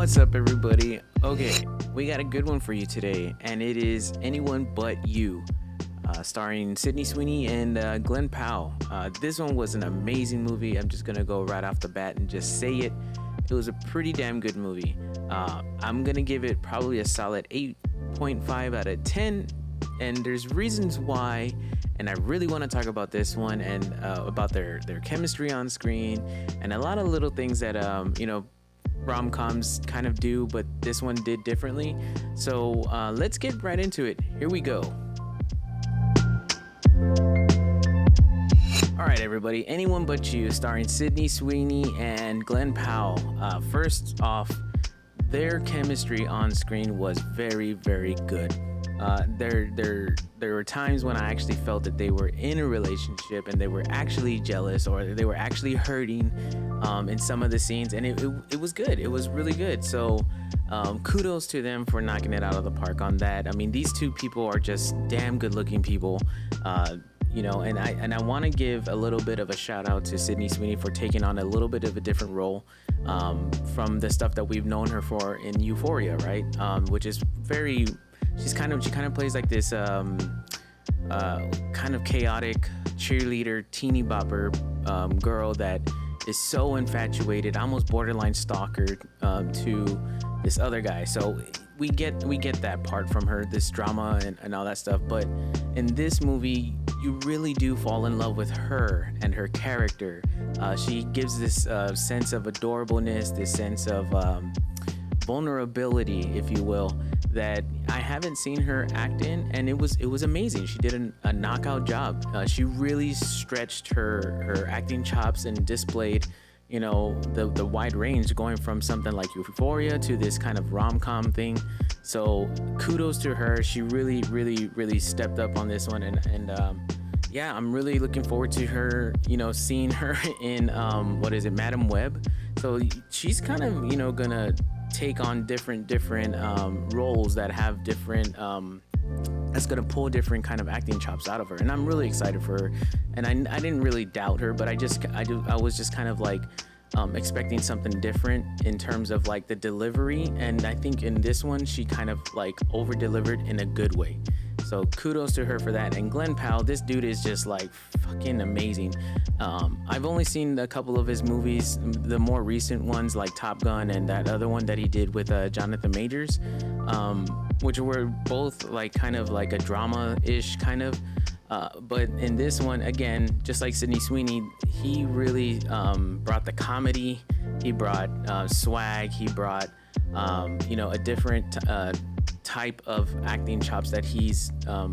What's up, everybody? Okay, we got a good one for you today, and it is Anyone But You, uh, starring Sydney Sweeney and uh, Glen Powell. Uh, this one was an amazing movie. I'm just gonna go right off the bat and just say it. It was a pretty damn good movie. Uh, I'm gonna give it probably a solid 8.5 out of 10, and there's reasons why. And I really want to talk about this one and uh, about their their chemistry on screen and a lot of little things that um, you know rom coms kind of do, but this one did differently. So uh, let's get right into it. Here we go. All right, everybody. Anyone But You, starring Sydney Sweeney and Glen Powell. Uh, first off, their chemistry on screen was very, very good. Uh, there, there, there were times when I actually felt that they were in a relationship and they were actually jealous or they were actually hurting um, in some of the scenes, and it, it, it, was good. It was really good. So, um, kudos to them for knocking it out of the park on that. I mean, these two people are just damn good-looking people. Uh, you know, and I and I want to give a little bit of a shout out to Sydney Sweeney for taking on a little bit of a different role um, from the stuff that we've known her for in Euphoria, right? Um, which is very she's kind of she kind of plays like this um, uh, kind of chaotic cheerleader, teeny bopper um, girl that is so infatuated, almost borderline stalker um, to this other guy. So we get we get that part from her, this drama and, and all that stuff. But in this movie, you really do fall in love with her and her character. Uh, she gives this uh, sense of adorableness, this sense of um, vulnerability, if you will, that I haven't seen her act in, and it was it was amazing. She did an, a knockout job. Uh, she really stretched her her acting chops and displayed, you know, the the wide range, going from something like Euphoria to this kind of rom com thing. So kudos to her. She really really really stepped up on this one, and and um, yeah, I'm really looking forward to her. You know, seeing her in um, what is it, Madame Web. So she's kind of you know gonna take on different different um, roles that have different um, that's gonna pull different kind of acting chops out of her. And i'm really excited for her. And i, I didn't really doubt her but i just i, do, I was just kind of like um, expecting something different in terms of like the delivery. And i think in this one she kind of like over delivered in a good way so kudos to her for that. And Glen Powell, this dude is just like fucking amazing. Um, I've only seen a couple of his movies, the more recent ones like Top Gun and that other one that he did with uh, Jonathan Majors, um, which were both like kind of like a drama ish kind of. Uh, but in this one, again, just like Sydney Sweeney, he really um, brought the comedy. He brought uh, swag. He brought, um, you know, a different uh, type of acting chops that he's um,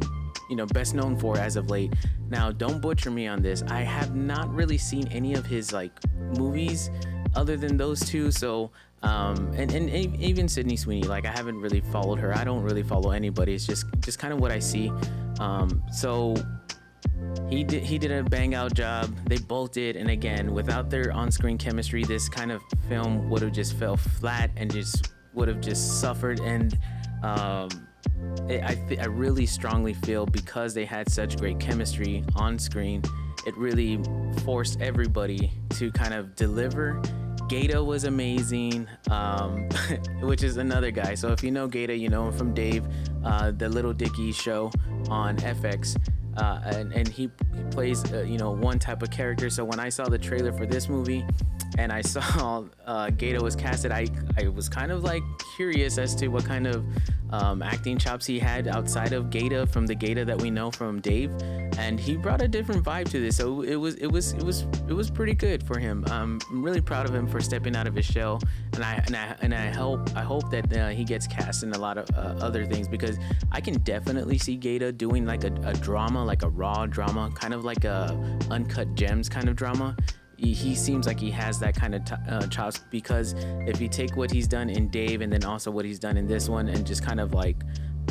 you know best known for as of late. Now don't butcher me on this. I have not really seen any of his like movies other than those two. So um, and, and even sydney sweeney like i haven't really followed her. I don't really follow anybody. It's just just kind of what i see. Um, so he did he did a bang out job. They both did. And again without their on-screen chemistry this kind of film would have just fell flat and just would have just suffered. And um, it, I, th- I really strongly feel because they had such great chemistry on screen, it really forced everybody to kind of deliver. Gata was amazing, um, which is another guy. So if you know Gata, you know him from Dave, uh, the Little Dicky show on FX. Uh, and, and he, he plays, uh, you know, one type of character. So when I saw the trailer for this movie, and I saw uh, Gata was casted, I, I was kind of like curious as to what kind of um, acting chops he had outside of Gata from the Gata that we know from Dave, and he brought a different vibe to this. So it was it was it was it was pretty good for him. Um, I'm really proud of him for stepping out of his shell, and I and I and I hope I hope that uh, he gets cast in a lot of uh, other things because I can definitely see Gata doing like a, a drama, like a raw drama, kind of like a uncut gems kind of drama he, seems like he has that kind of t- uh, chops because if you take what he's done in Dave and then also what he's done in this one and just kind of like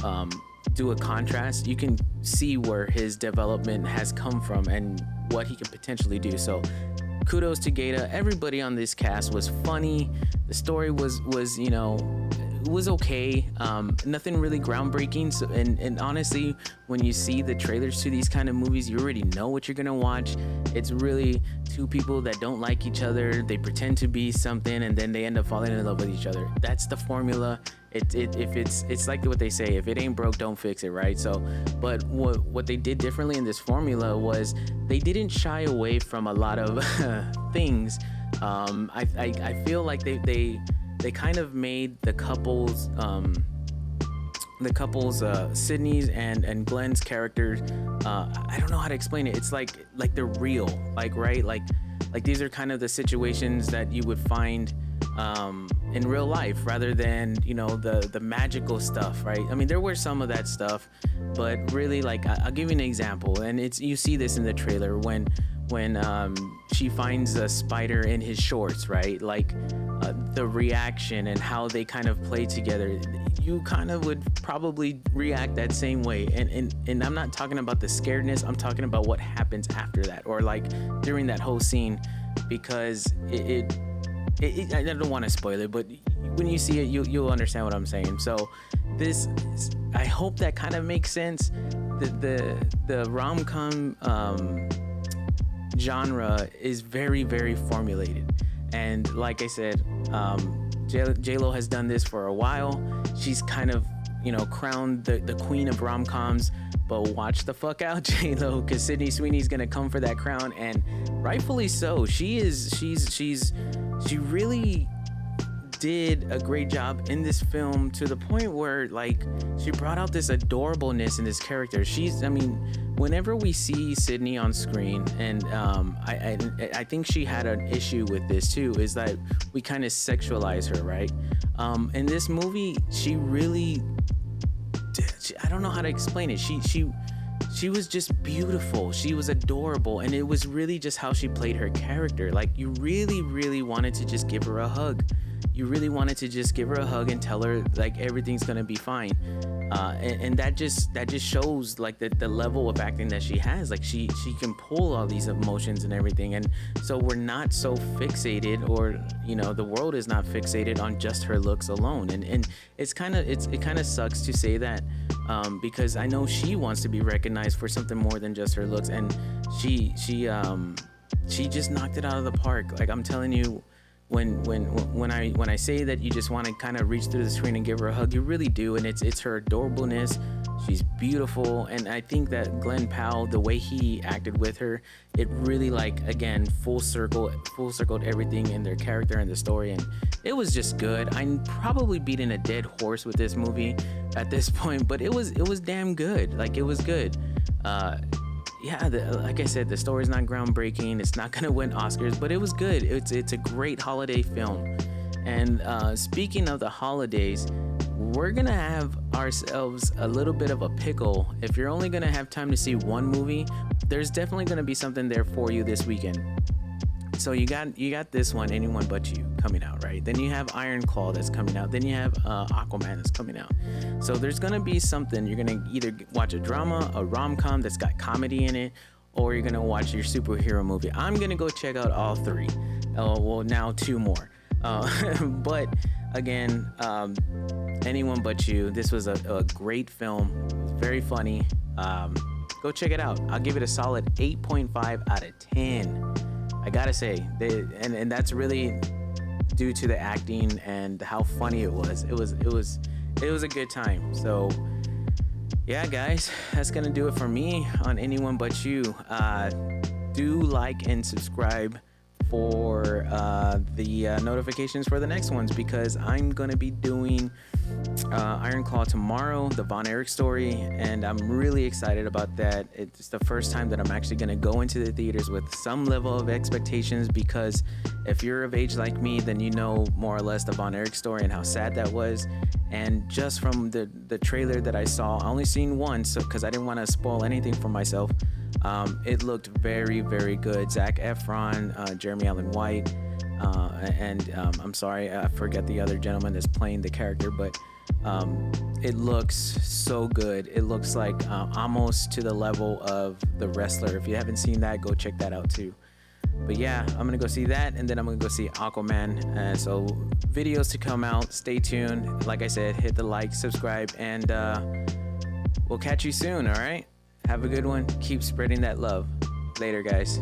um, do a contrast, you can see where his development has come from and what he can potentially do. So kudos to Gata. Everybody on this cast was funny. The story was was you know was okay. Um, nothing really groundbreaking. So, and, and honestly, when you see the trailers to these kind of movies, you already know what you're gonna watch. It's really two people that don't like each other. They pretend to be something, and then they end up falling in love with each other. That's the formula. It, it if it's it's like what they say, if it ain't broke, don't fix it, right? So, but what what they did differently in this formula was they didn't shy away from a lot of things. Um, I, I I feel like they they they kind of made the couples um, the couples uh, Sydney's and and Glen's characters uh, I don't know how to explain it. It's like like they're real like right? Like like these are kind of the situations that you would find um, in real life rather than you know the the magical stuff right? I mean there were some of that stuff but really like I, I'll give you an example. And it's you see this in the trailer when when um, she finds a spider in his shorts, right? Like uh, the reaction and how they kind of play together. You kind of would probably react that same way. And, and, and I'm not talking about the scaredness, I'm talking about what happens after that or like during that whole scene because it, it, it, it I don't want to spoil it, but when you see it, you, you'll understand what I'm saying. So this, I hope that kind of makes sense. The, the, the rom-com, um, genre is very, very formulated. And like I said, um, J Lo has done this for a while. She's kind of, you know, crowned the, the queen of rom coms. But watch the fuck out, J Lo, because Sydney Sweeney's gonna come for that crown, and rightfully so. She is. She's. She's. She really did a great job in this film to the point where like she brought out this adorableness in this character. She's. I mean whenever we see Sydney on screen, and um, I, I, I think she had an issue with this too, is that we kind of sexualize her, right? Um, in this movie, she really, I don't know how to explain it. She she she was just beautiful. She was adorable, and it was really just how she played her character. Like you really, really wanted to just give her a hug you really wanted to just give her a hug and tell her like everything's gonna be fine. Uh, and, and, that just that just shows like the, the level of acting that she has. Like she she can pull all these emotions and everything. And so we're not so fixated or you know the world is not fixated on just her looks alone. And and it's kind of it's it kind of sucks to say that um, because I know she wants to be recognized for something more than just her looks. And she she um she just knocked it out of the park. Like I'm telling you when when when I when I say that you just want to kind of reach through the screen and give her a hug, you really do, and it's it's her adorableness. She's beautiful, and I think that Glen Powell, the way he acted with her, it really like again full circle, full circled everything in their character and the story, and it was just good. I'm probably beating a dead horse with this movie at this point, but it was it was damn good. Like it was good. Uh, yeah, the, like I said, the story's not groundbreaking. It's not gonna win Oscars, but it was good. It's it's a great holiday film. And uh, speaking of the holidays, we're gonna have ourselves a little bit of a pickle. If you're only gonna have time to see one movie, there's definitely gonna be something there for you this weekend so you got you got this one, anyone but you, coming out, right? Then you have Iron Claw that's coming out. Then you have uh, Aquaman that's coming out. So there's gonna be something. You're gonna either watch a drama, a rom com that's got comedy in it, or you're gonna watch your superhero movie. I'm gonna go check out all three. Uh, well, now two more. Uh, but again, um, anyone but you. This was a, a great film. very funny. Um, go check it out. I'll give it a solid 8.5 out of 10. I gotta say, they, and and that's really due to the acting and how funny it was. It was it was it was a good time. So yeah, guys, that's gonna do it for me on anyone but you. Uh, do like and subscribe for uh, the uh, notifications for the next ones because I'm gonna be doing uh, Iron Claw tomorrow, the Von Erich story, and I'm really excited about that. It's the first time that I'm actually going to go into the theaters with some level of expectations because if you're of age like me, then you know more or less the Von Erich story and how sad that was. And just from the the trailer that I saw, I only seen so because I didn't want to spoil anything for myself. Um, it looked very, very good. Zac Efron, uh, Jeremy Allen White. Uh, and um, I'm sorry, I forget the other gentleman that's playing the character, but um, it looks so good. It looks like uh, almost to the level of the wrestler. If you haven't seen that, go check that out too. but yeah, I'm gonna go see that, and then I'm gonna go see Aquaman. Uh, so videos to come out. Stay tuned. Like I said, hit the like, subscribe, and uh, we'll catch you soon. All right. Have a good one. Keep spreading that love. Later, guys.